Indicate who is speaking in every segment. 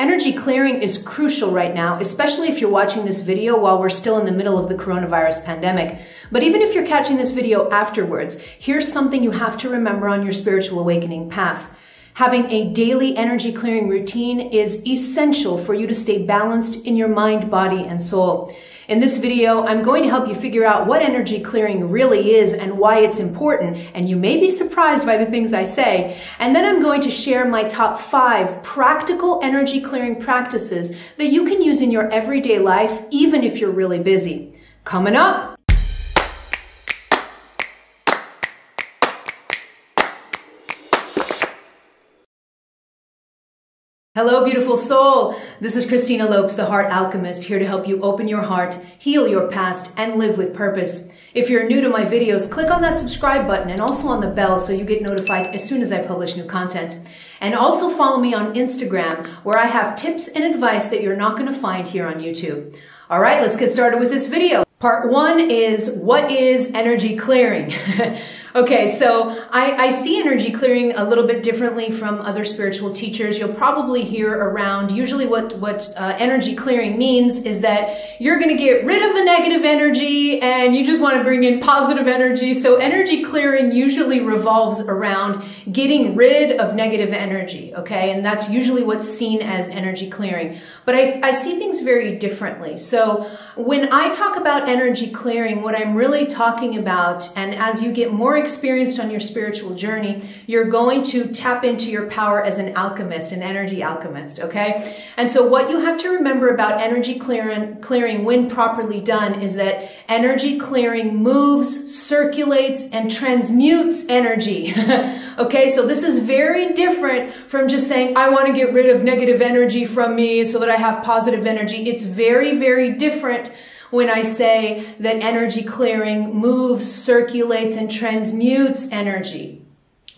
Speaker 1: Energy clearing is crucial right now, especially if you're watching this video while we're still in the middle of the coronavirus pandemic. But even if you're catching this video afterwards, here's something you have to remember on your spiritual awakening path. Having a daily energy clearing routine is essential for you to stay balanced in your mind, body, and soul. In this video, I'm going to help you figure out what energy clearing really is and why it's important, and you may be surprised by the things I say. And then I'm going to share my top five practical energy clearing practices that you can use in your everyday life, even if you're really busy. Coming up! Hello, beautiful soul. This is Christina Lopes, the Heart Alchemist, here to help you open your heart, heal your past, and live with purpose. If you're new to my videos, click on that subscribe button and also on the bell so you get notified as soon as I publish new content. And also follow me on Instagram, where I have tips and advice that you're not going to find here on YouTube. All right, let's get started with this video. Part one is what is energy clearing? Okay, so I, I, see energy clearing a little bit differently from other spiritual teachers. You'll probably hear around, usually what, what uh, energy clearing means is that you're going to get rid of the negative energy and you just want to bring in positive energy. So energy clearing usually revolves around getting rid of negative energy, okay? And that's usually what's seen as energy clearing. But I, I see things very differently. So when I talk about energy clearing, what I'm really talking about, and as you get more experienced on your spiritual journey, you're going to tap into your power as an alchemist, an energy alchemist, okay? And so what you have to remember about energy clearing, clearing when properly done is that energy clearing moves, circulates, and transmutes energy. okay, so this is very different from just saying, I want to get rid of negative energy from me so that I have positive energy. It's very, very different when I say that energy clearing moves, circulates, and transmutes energy.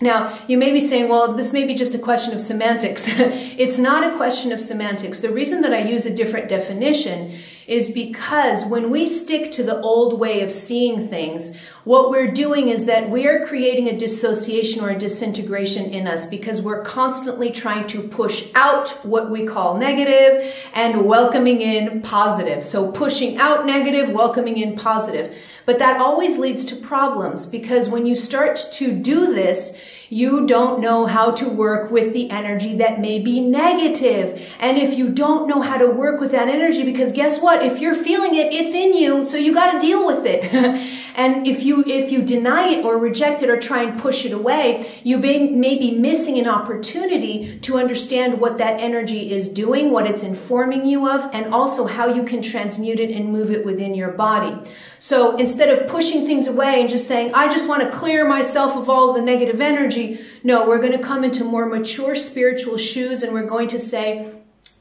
Speaker 1: Now, you may be saying, well, this may be just a question of semantics. it's not a question of semantics. The reason that I use a different definition is because when we stick to the old way of seeing things, what we're doing is that we are creating a dissociation or a disintegration in us because we're constantly trying to push out what we call negative and welcoming in positive. So pushing out negative, welcoming in positive. But that always leads to problems because when you start to do this, you don't know how to work with the energy that may be negative. And if you don't know how to work with that energy, because guess what? If you're feeling it, it's in you, so you got to deal with it. and if you if you deny it or reject it or try and push it away, you may, may be missing an opportunity to understand what that energy is doing, what it's informing you of, and also how you can transmute it and move it within your body. So instead of pushing things away and just saying, I just want to clear myself of all the negative energy, no, we're going to come into more mature spiritual shoes and we're going to say,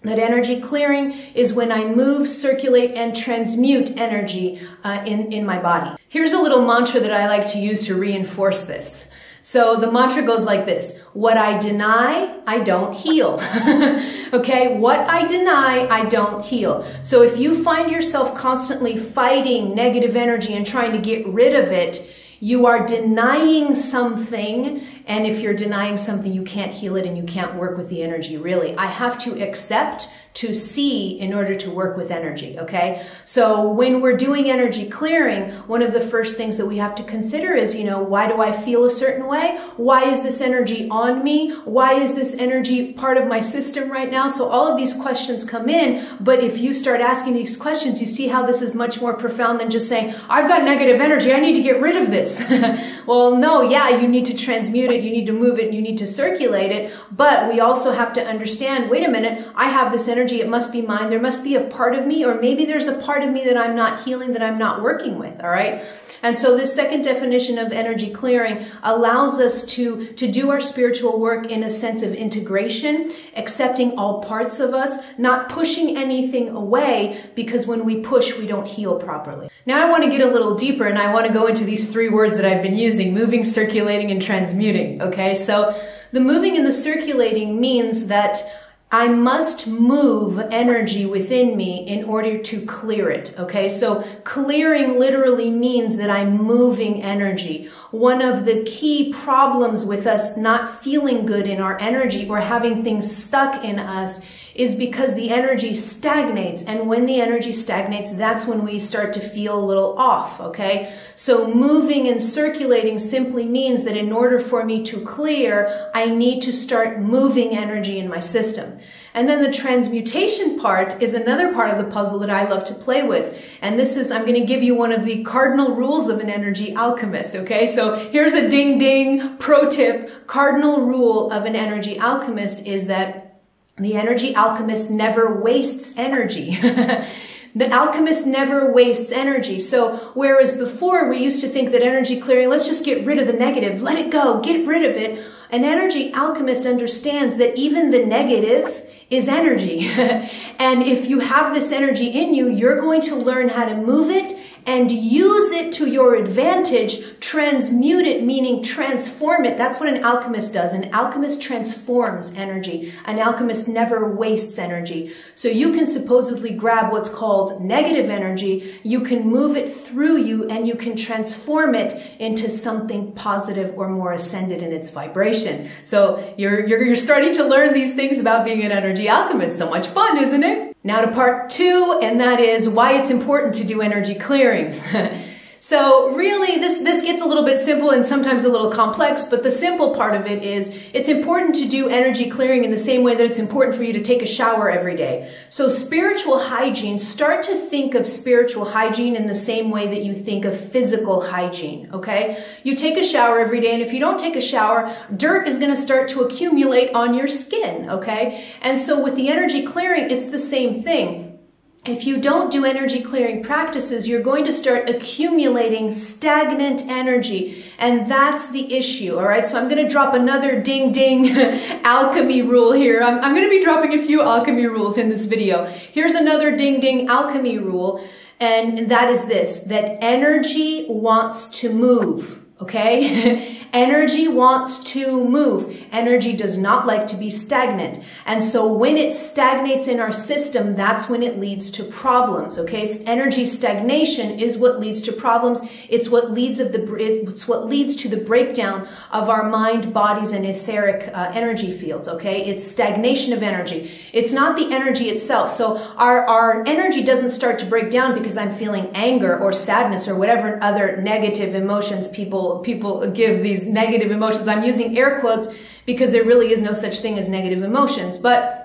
Speaker 1: that energy clearing is when I move, circulate, and transmute energy uh, in, in my body. Here's a little mantra that I like to use to reinforce this. So the mantra goes like this. What I deny, I don't heal. okay? What I deny, I don't heal. So if you find yourself constantly fighting negative energy and trying to get rid of it, you are denying something. And if you're denying something, you can't heal it and you can't work with the energy, really. I have to accept to see in order to work with energy, okay? So when we're doing energy clearing, one of the first things that we have to consider is, you know, why do I feel a certain way? Why is this energy on me? Why is this energy part of my system right now? So all of these questions come in, but if you start asking these questions, you see how this is much more profound than just saying, I've got negative energy, I need to get rid of this. well, no, yeah, you need to transmute it, you need to move it, you need to circulate it, but we also have to understand, wait a minute, I have this energy energy, it must be mine. There must be a part of me, or maybe there's a part of me that I'm not healing, that I'm not working with, all right? And so this second definition of energy clearing allows us to, to do our spiritual work in a sense of integration, accepting all parts of us, not pushing anything away because when we push, we don't heal properly. Now I want to get a little deeper and I want to go into these three words that I've been using, moving, circulating, and transmuting. Okay. So the moving and the circulating means that I must move energy within me in order to clear it. Okay. So clearing literally means that I'm moving energy. One of the key problems with us not feeling good in our energy or having things stuck in us is because the energy stagnates. And when the energy stagnates, that's when we start to feel a little off, okay? So moving and circulating simply means that in order for me to clear, I need to start moving energy in my system. And then the transmutation part is another part of the puzzle that I love to play with. And this is, I'm going to give you one of the cardinal rules of an energy alchemist, okay? So here's a ding ding pro tip. Cardinal rule of an energy alchemist is that the energy alchemist never wastes energy. the alchemist never wastes energy. So, whereas before we used to think that energy clearing, let's just get rid of the negative, let it go, get rid of it. An energy alchemist understands that even the negative is energy. and if you have this energy in you, you're going to learn how to move it and use it to your advantage, transmute it, meaning transform it. That's what an alchemist does. An alchemist transforms energy. An alchemist never wastes energy. So you can supposedly grab what's called negative energy, you can move it through you, and you can transform it into something positive or more ascended in its vibration. So you're, you're, you're starting to learn these things about being an energy alchemist. So much fun, isn't it? Now to part two, and that is why it's important to do energy clearings. So really, this, this gets a little bit simple and sometimes a little complex, but the simple part of it is it's important to do energy clearing in the same way that it's important for you to take a shower every day. So spiritual hygiene, start to think of spiritual hygiene in the same way that you think of physical hygiene, okay? You take a shower every day, and if you don't take a shower, dirt is gonna start to accumulate on your skin, okay? And so with the energy clearing, it's the same thing if you don't do energy clearing practices, you're going to start accumulating stagnant energy. And that's the issue. All right. So I'm going to drop another ding ding alchemy rule here. I'm, I'm going to be dropping a few alchemy rules in this video. Here's another ding ding alchemy rule. And that is this, that energy wants to move. Okay? Energy wants to move. Energy does not like to be stagnant. And so when it stagnates in our system, that's when it leads to problems. Okay. Energy stagnation is what leads to problems. It's what leads of the, it's what leads to the breakdown of our mind, bodies, and etheric uh, energy fields. Okay. It's stagnation of energy. It's not the energy itself. So our, our energy doesn't start to break down because I'm feeling anger or sadness or whatever other negative emotions people, people give these negative emotions. I'm using air quotes because there really is no such thing as negative emotions. But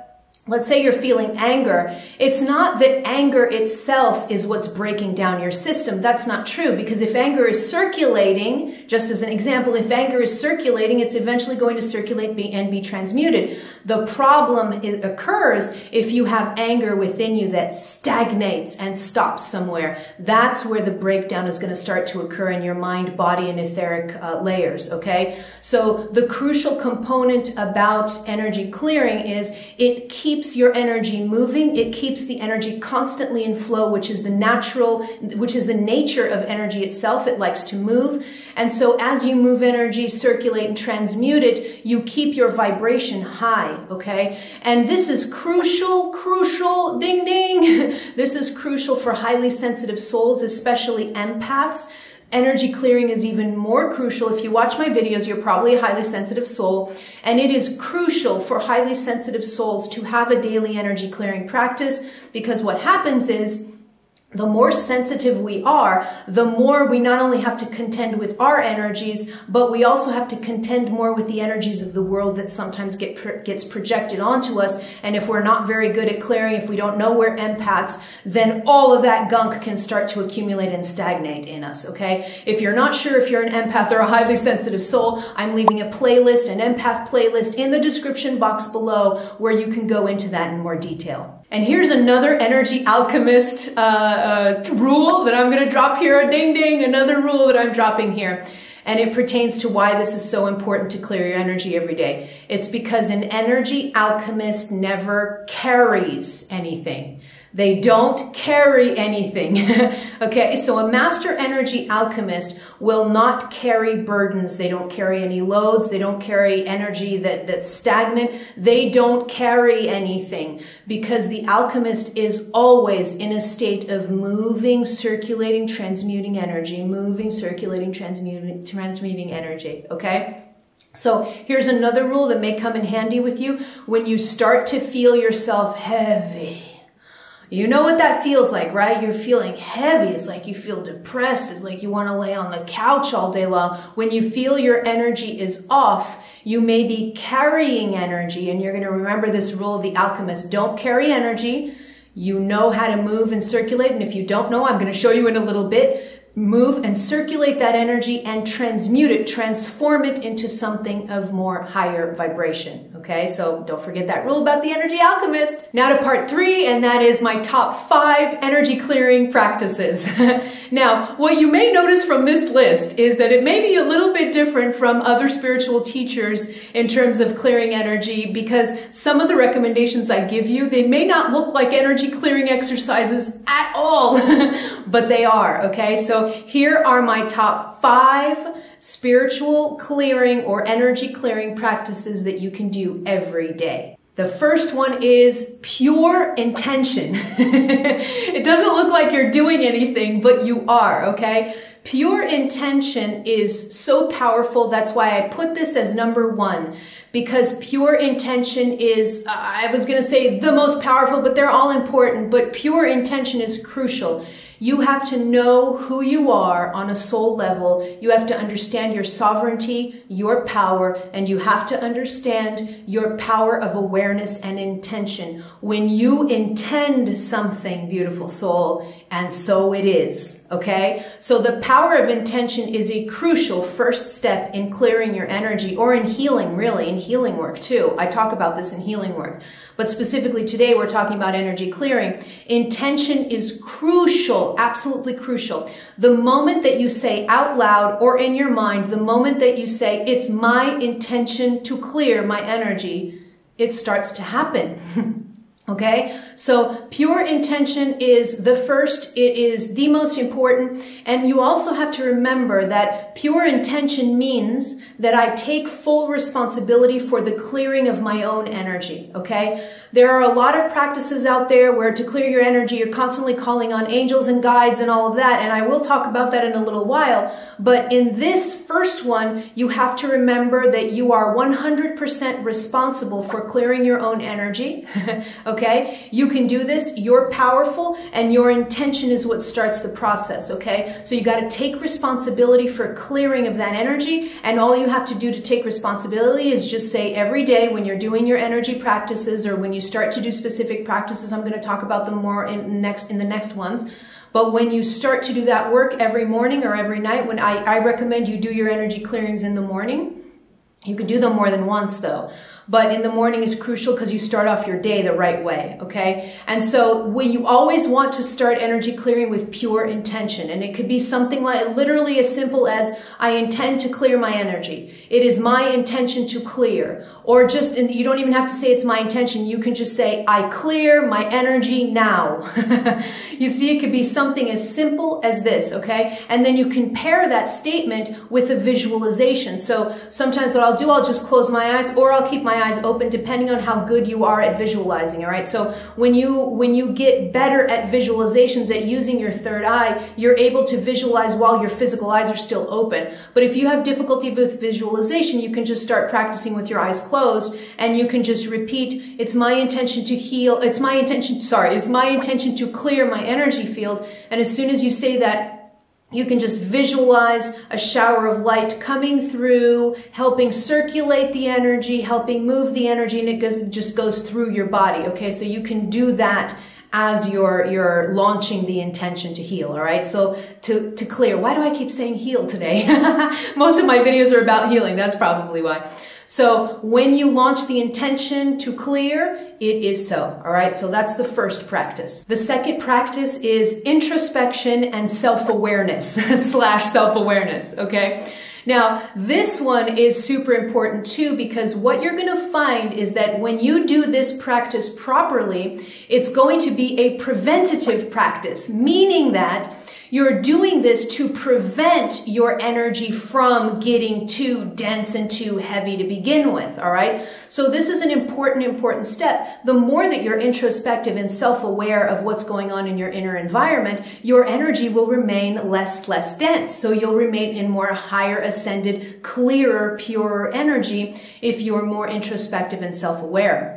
Speaker 1: Let's say you're feeling anger. It's not that anger itself is what's breaking down your system. That's not true because if anger is circulating, just as an example, if anger is circulating, it's eventually going to circulate and be transmuted. The problem occurs if you have anger within you that stagnates and stops somewhere. That's where the breakdown is going to start to occur in your mind, body, and etheric uh, layers. Okay. So the crucial component about energy clearing is it keeps keeps your energy moving. It keeps the energy constantly in flow, which is the natural, which is the nature of energy itself. It likes to move. And so as you move energy, circulate and transmute it, you keep your vibration high. Okay. And this is crucial, crucial, ding, ding. this is crucial for highly sensitive souls, especially empaths Energy clearing is even more crucial. If you watch my videos, you're probably a highly sensitive soul, and it is crucial for highly sensitive souls to have a daily energy clearing practice because what happens is the more sensitive we are, the more we not only have to contend with our energies, but we also have to contend more with the energies of the world that sometimes get gets projected onto us. And if we're not very good at clearing, if we don't know we're empaths, then all of that gunk can start to accumulate and stagnate in us. Okay. If you're not sure if you're an empath or a highly sensitive soul, I'm leaving a playlist, an empath playlist in the description box below where you can go into that in more detail. And here's another energy alchemist uh, uh, rule that I'm going to drop here. Ding ding, another rule that I'm dropping here. And it pertains to why this is so important to clear your energy every day. It's because an energy alchemist never carries anything. They don't carry anything. okay, so a master energy alchemist will not carry burdens. They don't carry any loads. They don't carry energy that, that's stagnant. They don't carry anything because the alchemist is always in a state of moving, circulating, transmuting energy, moving, circulating, transmuting, transmuting energy. Okay? So here's another rule that may come in handy with you. When you start to feel yourself heavy, you know what that feels like, right? You're feeling heavy. It's like you feel depressed. It's like you want to lay on the couch all day long. When you feel your energy is off, you may be carrying energy. And you're going to remember this rule of the alchemist. Don't carry energy. You know how to move and circulate. And if you don't know, I'm going to show you in a little bit move and circulate that energy and transmute it, transform it into something of more higher vibration. Okay, so don't forget that rule about the energy alchemist. Now to part three, and that is my top five energy clearing practices. now, what you may notice from this list is that it may be a little bit different from other spiritual teachers in terms of clearing energy because some of the recommendations I give you, they may not look like energy clearing exercises at all, but they are. Okay, so here are my top five spiritual clearing or energy clearing practices that you can do every day. The first one is pure intention. it doesn't look like you're doing anything, but you are, okay? Pure intention is so powerful. That's why I put this as number one because pure intention is, I was going to say the most powerful, but they're all important, but pure intention is crucial. You have to know who you are on a soul level. You have to understand your sovereignty, your power, and you have to understand your power of awareness and intention. When you intend something, beautiful soul, and so it is. Okay? So the power of intention is a crucial first step in clearing your energy or in healing, really, in healing work too. I talk about this in healing work. But specifically today, we're talking about energy clearing. Intention is crucial, absolutely crucial. The moment that you say out loud or in your mind, the moment that you say, it's my intention to clear my energy, it starts to happen. Okay, so pure intention is the first, it is the most important, and you also have to remember that pure intention means that I take full responsibility for the clearing of my own energy. Okay, there are a lot of practices out there where to clear your energy, you're constantly calling on angels and guides and all of that, and I will talk about that in a little while. But in this first one, you have to remember that you are 100% responsible for clearing your own energy. okay? You can do this. You're powerful and your intention is what starts the process, okay? So you got to take responsibility for clearing of that energy and all you have to do to take responsibility is just say every day when you're doing your energy practices or when you start to do specific practices, I'm going to talk about them more in next in the next ones. But when you start to do that work every morning or every night, when I, I recommend you do your energy clearings in the morning, you can do them more than once though but in the morning is crucial because you start off your day the right way, okay? And so we, you always want to start energy clearing with pure intention. And it could be something like literally as simple as I intend to clear my energy. It is my intention to clear. Or just, you don't even have to say it's my intention. You can just say, I clear my energy now. you see, it could be something as simple as this, okay? And then you can pair that statement with a visualization. So sometimes what I'll do, I'll just close my eyes or I'll keep my my eyes open depending on how good you are at visualizing, all right? So when you when you get better at visualizations at using your third eye, you're able to visualize while your physical eyes are still open. But if you have difficulty with visualization, you can just start practicing with your eyes closed and you can just repeat, it's my intention to heal, it's my intention, sorry, it's my intention to clear my energy field. And as soon as you say that you can just visualize a shower of light coming through, helping circulate the energy, helping move the energy, and it goes, just goes through your body. Okay, so you can do that as you're you're launching the intention to heal all right? So to to clear why do i keep saying heal today? Most of my videos are about healing that's probably why so when you launch the intention to clear, it is so. All right. So that's the first practice. The second practice is introspection and self-awareness slash self-awareness. Okay. Now, this one is super important too because what you're going to find is that when you do this practice properly, it's going to be a preventative practice, meaning that you're doing this to prevent your energy from getting too dense and too heavy to begin with, all right? So this is an important, important step. The more that you're introspective and self-aware of what's going on in your inner environment, your energy will remain less, less dense. So you'll remain in more higher ascended, clearer, purer energy if you're more introspective and self-aware.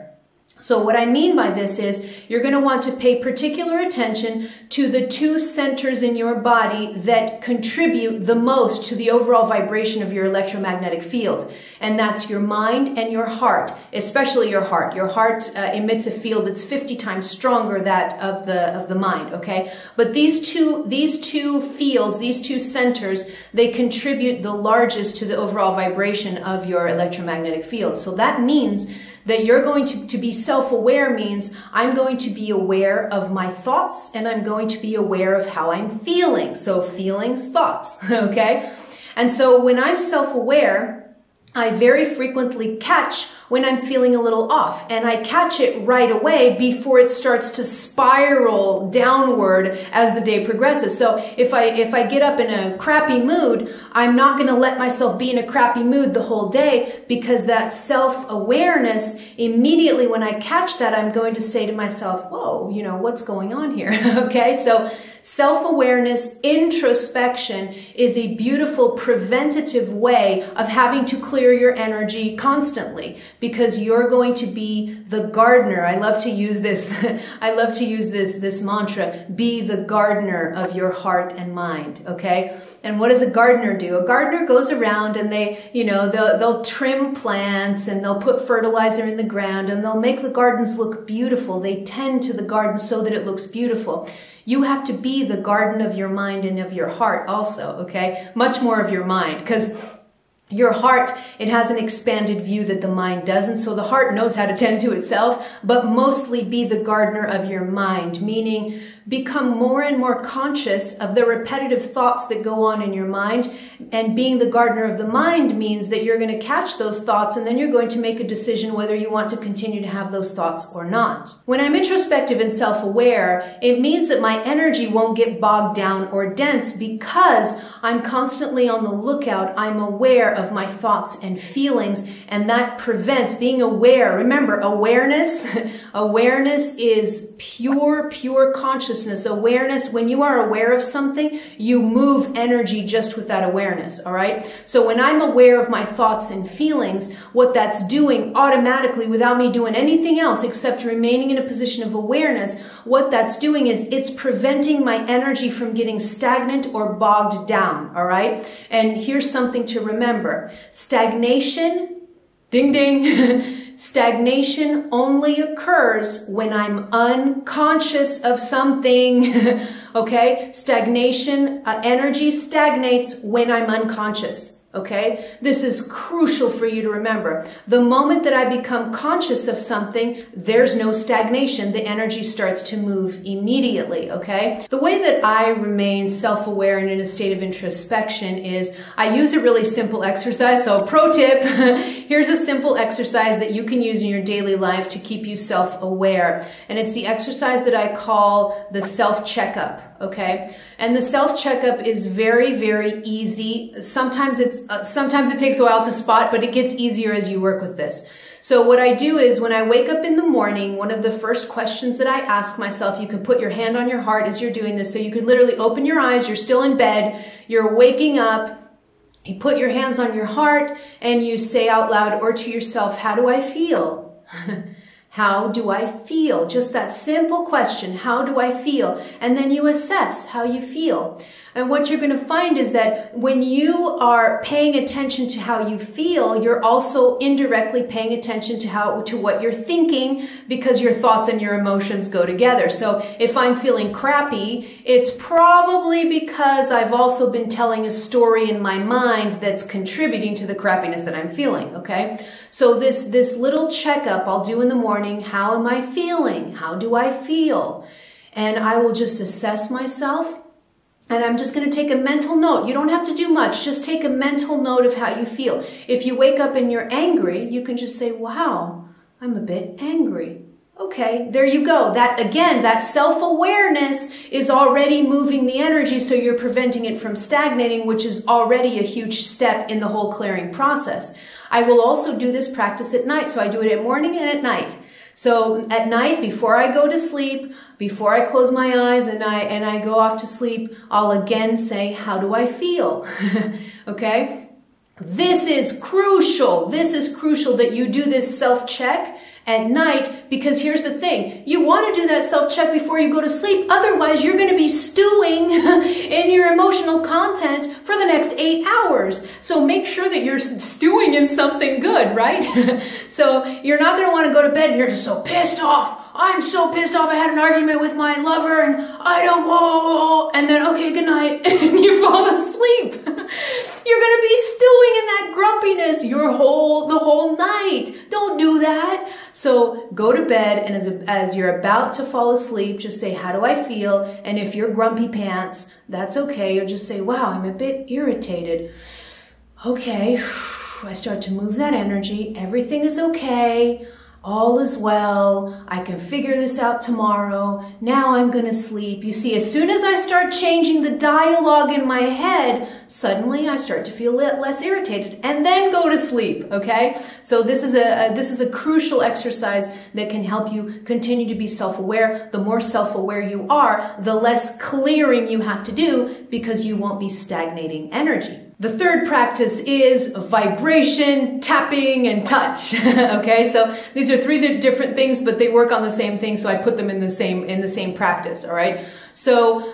Speaker 1: So what I mean by this is you're going to want to pay particular attention to the two centers in your body that contribute the most to the overall vibration of your electromagnetic field. And that's your mind and your heart, especially your heart. Your heart uh, emits a field that's 50 times stronger that of the of the mind, okay? But these two these two fields, these two centers, they contribute the largest to the overall vibration of your electromagnetic field. So that means that you're going to, to be self-aware means I'm going to be aware of my thoughts and I'm going to be aware of how I'm feeling. So feelings, thoughts, okay? And so when I'm self-aware, I very frequently catch when I'm feeling a little off and I catch it right away before it starts to spiral downward as the day progresses. So if I if I get up in a crappy mood, I'm not going to let myself be in a crappy mood the whole day because that self-awareness immediately when I catch that I'm going to say to myself, "Whoa, you know, what's going on here?" okay? So Self-awareness, introspection is a beautiful preventative way of having to clear your energy constantly because you're going to be the gardener. I love to use this. I love to use this, this mantra. Be the gardener of your heart and mind. Okay. And what does a gardener do? A gardener goes around and they, you know, they'll, they'll trim plants and they'll put fertilizer in the ground and they'll make the gardens look beautiful. They tend to the garden so that it looks beautiful. You have to be the garden of your mind and of your heart also, okay? Much more of your mind because your heart, it has an expanded view that the mind doesn't. So the heart knows how to tend to itself, but mostly be the gardener of your mind, meaning become more and more conscious of the repetitive thoughts that go on in your mind. And being the gardener of the mind means that you're going to catch those thoughts and then you're going to make a decision whether you want to continue to have those thoughts or not. When I'm introspective and self-aware, it means that my energy won't get bogged down or dense because I'm constantly on the lookout. I'm aware of my thoughts and feelings and that prevents being aware. Remember, awareness, awareness is pure, pure consciousness awareness, when you are aware of something, you move energy just with that awareness, all right? So when I'm aware of my thoughts and feelings, what that's doing automatically without me doing anything else except remaining in a position of awareness, what that's doing is it's preventing my energy from getting stagnant or bogged down, all right? And here's something to remember. Stagnation, ding ding, Stagnation only occurs when I'm unconscious of something. okay? Stagnation, uh, energy stagnates when I'm unconscious. Okay? This is crucial for you to remember. The moment that I become conscious of something, there's no stagnation. The energy starts to move immediately. Okay? The way that I remain self-aware and in a state of introspection is I use a really simple exercise. So pro tip, here's a simple exercise that you can use in your daily life to keep you self-aware. And it's the exercise that I call the self-checkup okay? And the self checkup is very, very easy. Sometimes it's, uh, sometimes it takes a while to spot, but it gets easier as you work with this. So what I do is when I wake up in the morning, one of the first questions that I ask myself, you can put your hand on your heart as you're doing this. So you can literally open your eyes, you're still in bed, you're waking up, you put your hands on your heart and you say out loud or to yourself, how do I feel? How do I feel? Just that simple question, how do I feel? And then you assess how you feel. And what you're going to find is that when you are paying attention to how you feel, you're also indirectly paying attention to how, to what you're thinking because your thoughts and your emotions go together. So if I'm feeling crappy, it's probably because I've also been telling a story in my mind that's contributing to the crappiness that I'm feeling. Okay. So this, this little checkup I'll do in the morning. How am I feeling? How do I feel? And I will just assess myself And I'm just going to take a mental note. You don't have to do much. Just take a mental note of how you feel. If you wake up and you're angry, you can just say, wow, I'm a bit angry. Okay, there you go. That again, that self-awareness is already moving the energy so you're preventing it from stagnating, which is already a huge step in the whole clearing process. I will also do this practice at night. So I do it at morning and at night. So at night, before I go to sleep, before I close my eyes and I, and I go off to sleep, I'll again say, how do I feel? okay? This is crucial. This is crucial that you do this self-check at night because here's the thing. You want to do that self-check before you go to sleep. Otherwise, you're going to be stewing in your emotional content for the next eight hours. So make sure that you're stewing in something good, right? so you're not going to want to go to bed and you're just so pissed off. I'm so pissed off. I had an argument with my lover and I don't, whoa, and then, okay, good night. And you fall asleep. You're going to be stewing in that grumpiness your whole, the whole night. Don't do that. So go to bed and as, as you're about to fall asleep, just say, how do I feel? And if you're grumpy pants, that's okay. You'll just say, wow, I'm a bit irritated. Okay. I start to move that energy. Everything is okay all is well. I can figure this out tomorrow. Now I'm going to sleep. You see, as soon as I start changing the dialogue in my head, suddenly I start to feel less irritated and then go to sleep. Okay. So this is a, a this is a crucial exercise that can help you continue to be self-aware. The more self-aware you are, the less clearing you have to do because you won't be stagnating energy. The third practice is vibration, tapping, and touch. okay, so these are three different things, but they work on the same thing, so I put them in the same in the same practice. All right. So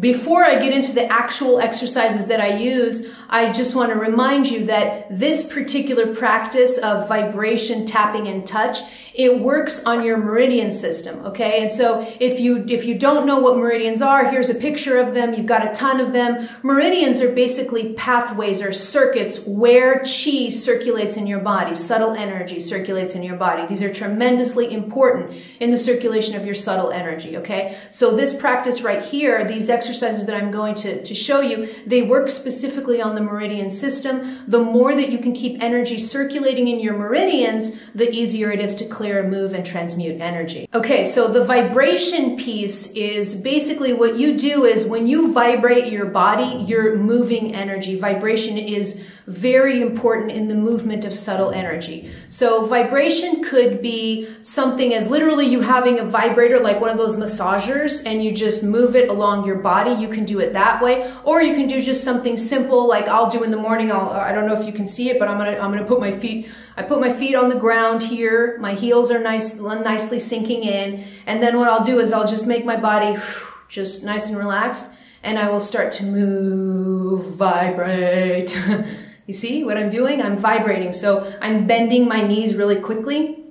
Speaker 1: before I get into the actual exercises that I use, I just want to remind you that this particular practice of vibration, tapping, and touch, it works on your meridian system, okay? And so if you if you don't know what meridians are, here's a picture of them. You've got a ton of them. Meridians are basically pathways or circuits where chi circulates in your body, subtle energy circulates in your body. These are tremendously important in the circulation of your subtle energy, okay? So this practice right here, these exercises that I'm going to, to show you, they work specifically on the meridian system. The more that you can keep energy circulating in your meridians, the easier it is to clear, move, and transmute energy. Okay, so the vibration piece is basically what you do is when you vibrate your body, you're moving energy. Vibration is very important in the movement of subtle energy. So vibration could be something as literally you having a vibrator like one of those massagers and you just move it along your body. You can do it that way. Or you can do just something simple like I'll do in the morning. I'll, I don't know if you can see it, but I'm to, I'm to put my feet, I put my feet on the ground here. My heels are nice, nicely sinking in. And then what I'll do is I'll just make my body just nice and relaxed and I will start to move, vibrate. You see what I'm doing? I'm vibrating. So I'm bending my knees really quickly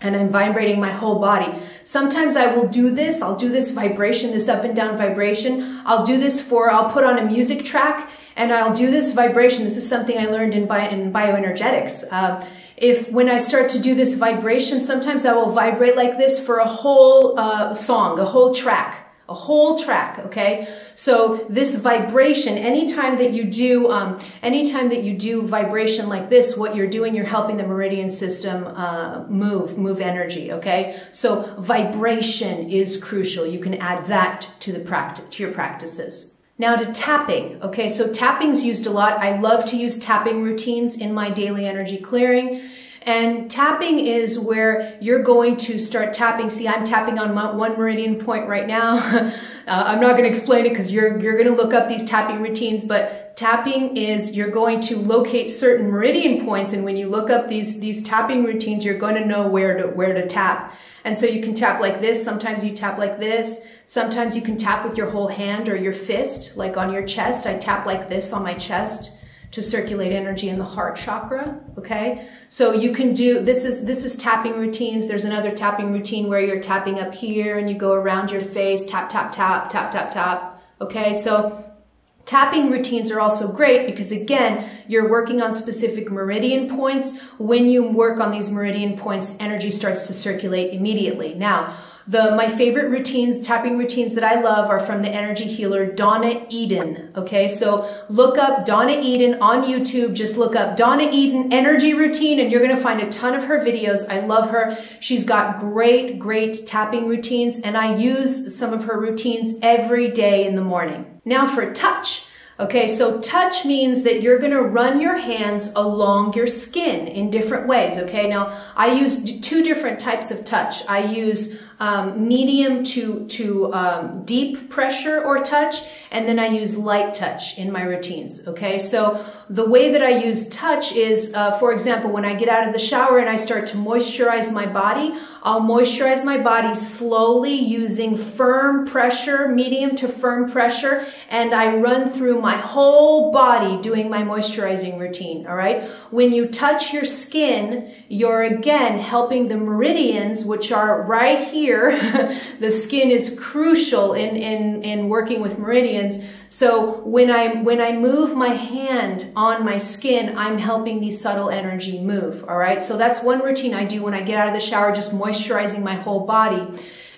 Speaker 1: and I'm vibrating my whole body. Sometimes I will do this. I'll do this vibration, this up and down vibration. I'll do this for, I'll put on a music track and I'll do this vibration. This is something I learned in, bio, in bioenergetics. Uh, if when I start to do this vibration, sometimes I will vibrate like this for a whole uh, song, a whole track a whole track okay so this vibration anytime that you do um, anytime that you do vibration like this what you're doing you're helping the meridian system uh, move move energy okay so vibration is crucial you can add that to the practice to your practices now to tapping. Okay, so tapping's used a lot. I love to use tapping routines in my daily energy clearing. And tapping is where you're going to start tapping. See, I'm tapping on one meridian point right now. uh, I'm not going to explain it because you're, you're going to look up these tapping routines, but tapping is you're going to locate certain meridian points. And when you look up these, these tapping routines, you're going to know where to, where to tap. And so you can tap like this. Sometimes you tap like this. Sometimes you can tap with your whole hand or your fist, like on your chest. I tap like this on my chest to circulate energy in the heart chakra. Okay. So you can do, this is, this is tapping routines. There's another tapping routine where you're tapping up here and you go around your face, tap, tap, tap, tap, tap, tap. Okay. So Tapping routines are also great because again, you're working on specific meridian points. When you work on these meridian points, energy starts to circulate immediately. Now, the my favorite routines, tapping routines that I love are from the energy healer Donna Eden. Okay, so look up Donna Eden on YouTube. Just look up Donna Eden energy routine and you're gonna find a ton of her videos. I love her. She's got great, great tapping routines and I use some of her routines every day in the morning. Now for touch. Okay, so touch means that you're gonna run your hands along your skin in different ways, okay? Now, I use two different types of touch. I use um, medium to, to um, deep pressure or touch, and then I use light touch in my routines, okay? So the way that I use touch is, uh, for example, when I get out of the shower and I start to moisturize my body, I'll moisturize my body slowly using firm pressure, medium to firm pressure, and I run through my whole body doing my moisturizing routine, all right? When you touch your skin, you're again helping the meridians, which are right here. the skin is crucial in, in, in working with meridians. So when I, when I move my hand on my skin, I'm helping the subtle energy move, all right? So that's one routine I do when I get out of the shower, just moisturizing my whole body.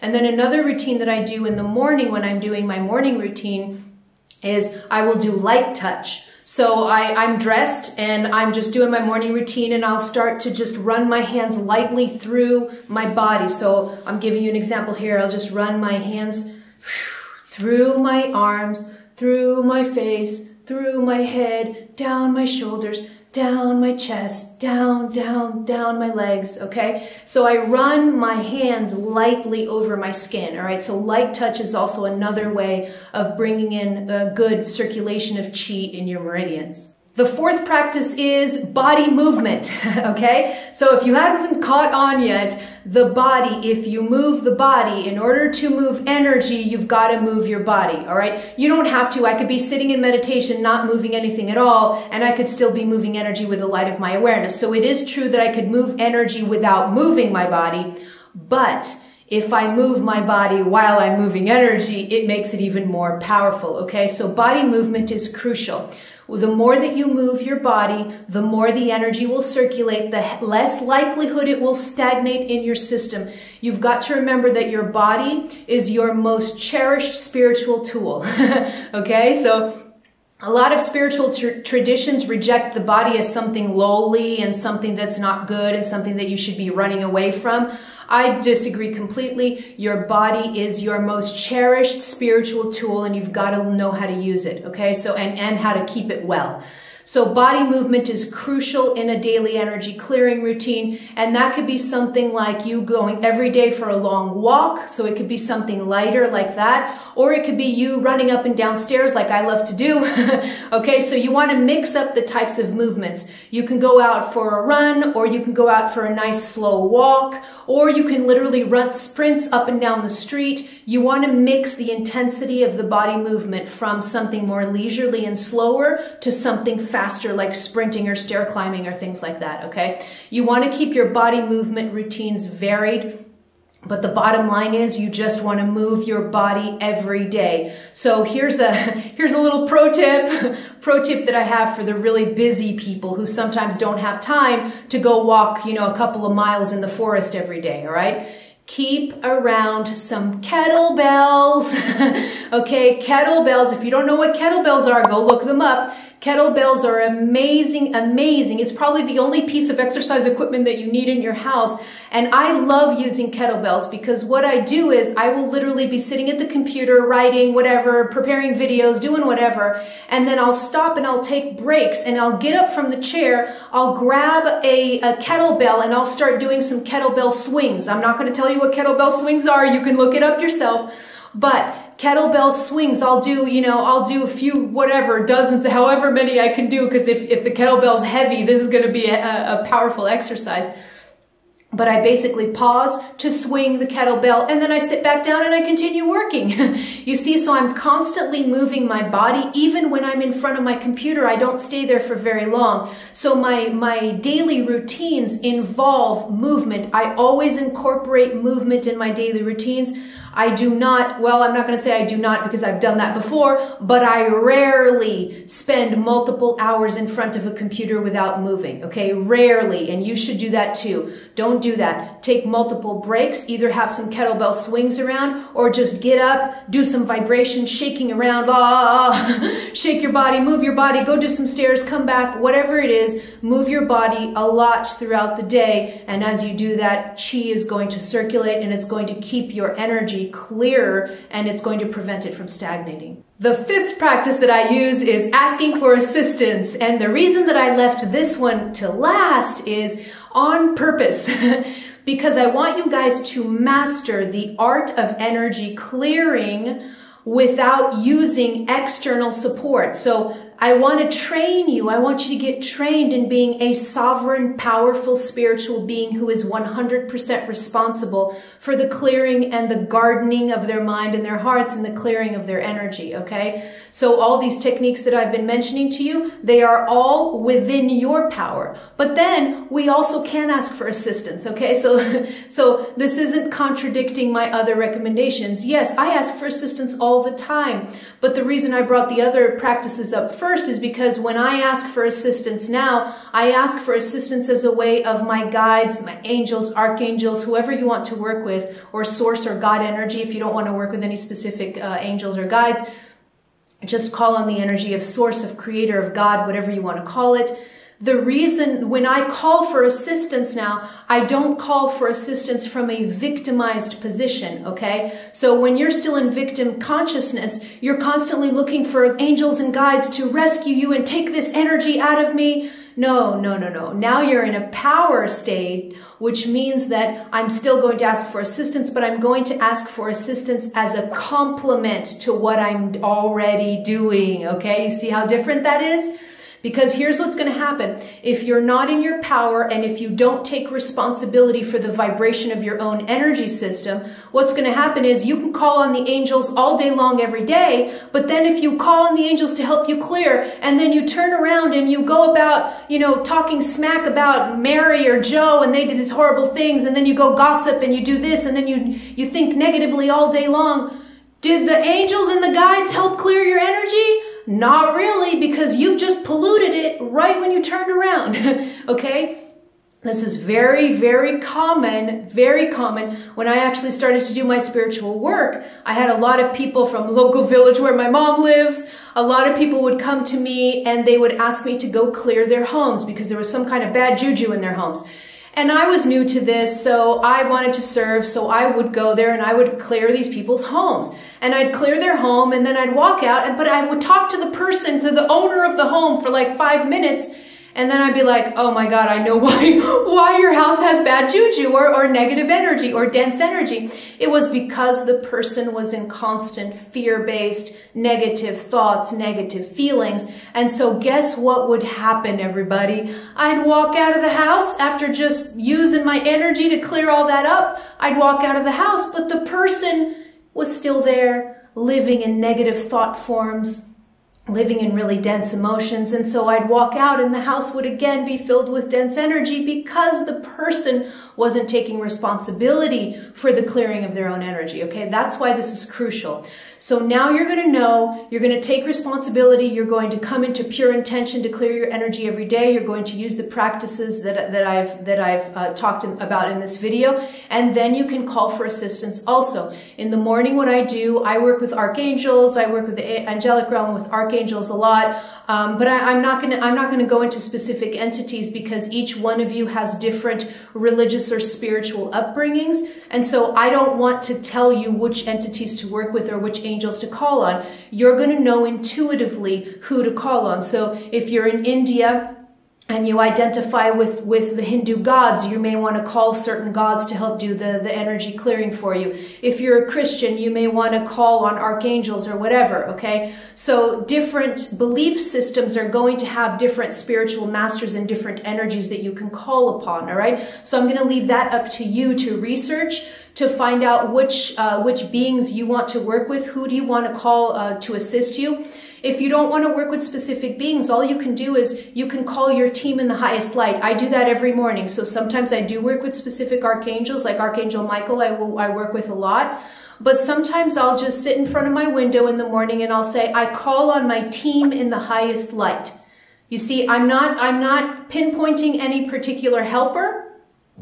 Speaker 1: And then another routine that I do in the morning when I'm doing my morning routine is I will do light touch. So I, I'm dressed and I'm just doing my morning routine and I'll start to just run my hands lightly through my body. So I'm giving you an example here. I'll just run my hands through my arms, through my face, through my head, down my shoulders, down my chest, down, down, down my legs, okay? So I run my hands lightly over my skin, all right? So light touch is also another way of bringing in a good circulation of chi in your meridians. The fourth practice is body movement, okay? So if you haven't caught on yet, the body, if you move the body, in order to move energy, you've got to move your body, all right? You don't have to. I could be sitting in meditation, not moving anything at all, and I could still be moving energy with the light of my awareness. So it is true that I could move energy without moving my body, but if I move my body while I'm moving energy, it makes it even more powerful, okay? So body movement is crucial. The more that you move your body, the more the energy will circulate, the less likelihood it will stagnate in your system. You've got to remember that your body is your most cherished spiritual tool. okay? So a lot of spiritual tr- traditions reject the body as something lowly and something that's not good and something that you should be running away from. I disagree completely. Your body is your most cherished spiritual tool and you've got to know how to use it. Okay. So, and, and how to keep it well. So body movement is crucial in a daily energy clearing routine. And that could be something like you going every day for a long walk. So it could be something lighter like that. Or it could be you running up and down stairs like I love to do. okay. So you want to mix up the types of movements. You can go out for a run or you can go out for a nice slow walk or you can literally run sprints up and down the street. You want to mix the intensity of the body movement from something more leisurely and slower to something faster like sprinting or stair climbing or things like that, okay? You want to keep your body movement routines varied. But the bottom line is you just want to move your body every day. So here's a, here's a little pro tip, pro tip that I have for the really busy people who sometimes don't have time to go walk, you know, a couple of miles in the forest every day, all right? keep around some kettlebells. okay, kettlebells. If you don't know what kettlebells are, go look them up. Kettlebells are amazing, amazing. It's probably the only piece of exercise equipment that you need in your house. And I love using kettlebells because what I do is I will literally be sitting at the computer, writing, whatever, preparing videos, doing whatever. And then I'll stop and I'll take breaks and I'll get up from the chair. I'll grab a, a kettlebell and I'll start doing some kettlebell swings. I'm not going to tell you what kettlebell swings are. You can look it up yourself. But kettlebell swings, I'll do, you know, I'll do a few, whatever, dozens, however many I can do, because if, if the kettlebell's heavy, this is going to be a, a powerful exercise. But I basically pause to swing the kettlebell and then I sit back down and I continue working. you see, so I'm constantly moving my body. Even when I'm in front of my computer, I don't stay there for very long. So my, my daily routines involve movement. I always incorporate movement in my daily routines. I do not, well, I'm not going to say I do not because I've done that before, but I rarely spend multiple hours in front of a computer without moving, okay? Rarely, and you should do that too. Don't do that. Take multiple breaks, either have some kettlebell swings around or just get up, do some vibration, shaking around, ah, shake your body, move your body, go do some stairs, come back, whatever it is, move your body a lot throughout the day. And as you do that, chi is going to circulate and it's going to keep your energy clearer and it's going to prevent it from stagnating. The fifth practice that I use is asking for assistance. And the reason that I left this one to last is on purpose. because I want you guys to master the art of energy clearing without using external support. So I want to train you. I want you to get trained in being a sovereign, powerful spiritual being who is 100% responsible for the clearing and the gardening of their mind and their hearts and the clearing of their energy. Okay. So all these techniques that I've been mentioning to you, they are all within your power. But then we also can ask for assistance. Okay. So, so this isn't contradicting my other recommendations. Yes, I ask for assistance all the time. But the reason I brought the other practices up first first is because when I ask for assistance now, I ask for assistance as a way of my guides, my angels, archangels, whoever you want to work with, or source or God energy if you don't want to work with any specific uh, angels or guides. Just call on the energy of source, of creator, of God, whatever you want to call it. The reason when I call for assistance now, I don't call for assistance from a victimized position, okay? So when you're still in victim consciousness, you're constantly looking for angels and guides to rescue you and take this energy out of me. No, no, no, no. Now you're in a power state, which means that I'm still going to ask for assistance, but I'm going to ask for assistance as a complement to what I'm already doing, okay? You see how different that is? Because here's what's going to happen. If you're not in your power and if you don't take responsibility for the vibration of your own energy system, what's going to happen is you can call on the angels all day long every day, but then if you call on the angels to help you clear and then you turn around and you go about, you know, talking smack about Mary or Joe and they did these horrible things and then you go gossip and you do this and then you you think negatively all day long, did the angels and the guides help clear your energy? Not really, because you've just polluted it right when you turned around. okay? This is very, very common, very common. When I actually started to do my spiritual work, I had a lot of people from local village where my mom lives. A lot of people would come to me and they would ask me to go clear their homes because there was some kind of bad juju in their homes. And I was new to this, so I wanted to serve, so I would go there and I would clear these people's homes. And I'd clear their home and then I'd walk out, but I would talk to the person, to the owner of the home for like five minutes and then I'd be like, oh my God, I know why, why your house has bad juju or, or negative energy or dense energy. It was because the person was in constant fear-based negative thoughts, negative feelings. And so guess what would happen, everybody? I'd walk out of the house after just using my energy to clear all that up. I'd walk out of the house, but the person was still there living in negative thought forms, living in really dense emotions. And so I'd walk out and the house would again be filled with dense energy because the person wasn't taking responsibility for the clearing of their own energy. Okay. That's why this is crucial. So now you're going to know, you're going to take responsibility, you're going to come into pure intention to clear your energy every day. You're going to use the practices that, that I've, that I've uh, talked about in this video. And then you can call for assistance also. In the morning, what I do, I work with archangels, I work with the angelic realm with archangels a lot. Um, but I, am not going to, I'm not going to go into specific entities because each one of you has different religious or spiritual upbringings. And so I don't want to tell you which entities to work with or which angels to call on. You're going to know intuitively who to call on. So if you're in India, and you identify with with the Hindu gods, you may want to call certain gods to help do the the energy clearing for you. If you're a Christian, you may want to call on archangels or whatever, okay? So different belief systems are going to have different spiritual masters and different energies that you can call upon, all right? So I'm going to leave that up to you to research to find out which uh, which beings you want to work with, who do you want to call uh, to assist you. If you don't want to work with specific beings, all you can do is you can call your team in the highest light. I do that every morning. So sometimes I do work with specific archangels, like Archangel Michael, I, will, I work with a lot. But sometimes I'll just sit in front of my window in the morning and I'll say, I call on my team in the highest light. You see, I'm not, I'm not pinpointing any particular helper.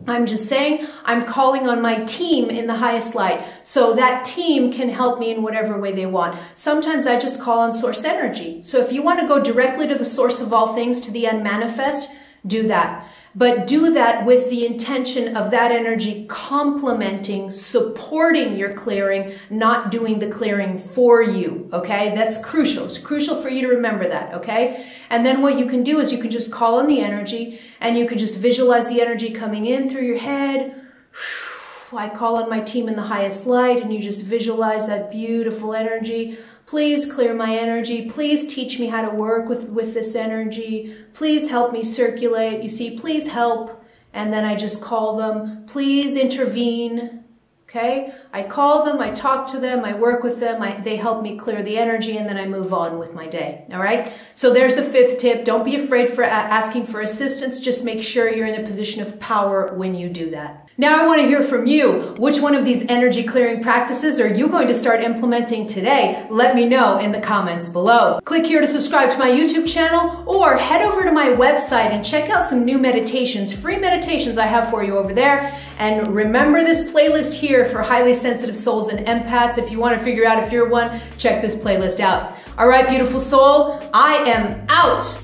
Speaker 1: I'm just saying I'm calling on my team in the highest light so that team can help me in whatever way they want. Sometimes I just call on source energy. So if you want to go directly to the source of all things, to the unmanifest, do that. But do that with the intention of that energy complementing, supporting your clearing, not doing the clearing for you. Okay. That's crucial. It's crucial for you to remember that. Okay. And then what you can do is you can just call in the energy and you can just visualize the energy coming in through your head. I call on my team in the highest light and you just visualize that beautiful energy Please clear my energy. Please teach me how to work with, with this energy. Please help me circulate. You see, please help. And then I just call them. Please intervene. Okay? I call them, I talk to them, I work with them, I, they help me clear the energy, and then I move on with my day. All right? So there's the fifth tip. Don't be afraid for asking for assistance. Just make sure you're in a position of power when you do that. Now I want to hear from you. Which one of these energy clearing practices are you going to start implementing today? Let me know in the comments below. Click here to subscribe to my YouTube channel or head over to my website and check out some new meditations, free meditations I have for you over there. And remember this playlist here for highly sensitive souls and empaths. If you want to figure out if you're one, check this playlist out. All right, beautiful soul, I am out.